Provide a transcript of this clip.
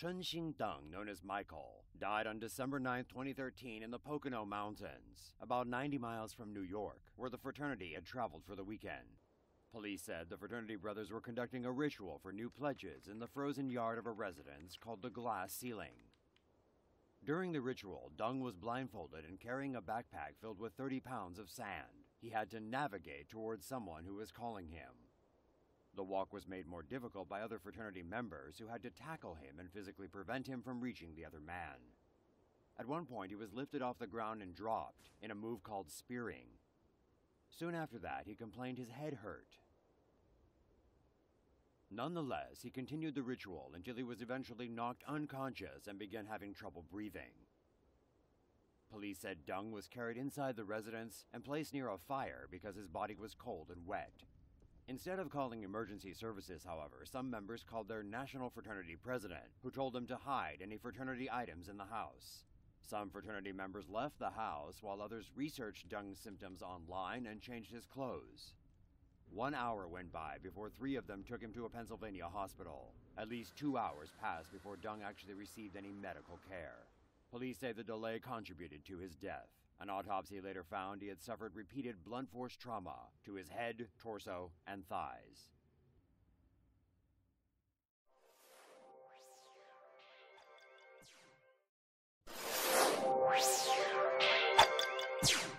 Chun Hsien Deng, known as Michael, died on December 9, 2013, in the Pocono Mountains, about 90 miles from New York, where the fraternity had traveled for the weekend. Police said the fraternity brothers were conducting a ritual for new pledges in the frozen yard of a residence called the Glass Ceiling. During the ritual, Deng was blindfolded and carrying a backpack filled with 30 pounds of sand. He had to navigate towards someone who was calling him. The walk was made more difficult by other fraternity members who had to tackle him and physically prevent him from reaching the other man. At one point, he was lifted off the ground and dropped in a move called spearing. Soon after that, he complained his head hurt. Nonetheless, he continued the ritual until he was eventually knocked unconscious and began having trouble breathing. Police said Deng was carried inside the residence and placed near a fire because his body was cold and wet. Instead of calling emergency services, however, some members called their national fraternity president, who told them to hide any fraternity items in the house. Some fraternity members left the house, while others researched Deng's symptoms online and changed his clothes. One hour went by before three of them took him to a Pennsylvania hospital. At least two hours passed before Dung actually received any medical care. Police say the delay contributed to his death. An autopsy later found he had suffered repeated blunt force trauma to his head, torso, and thighs. you